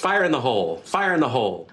Fire in the hole. Fire in the hole.